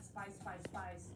spice, spice, spice,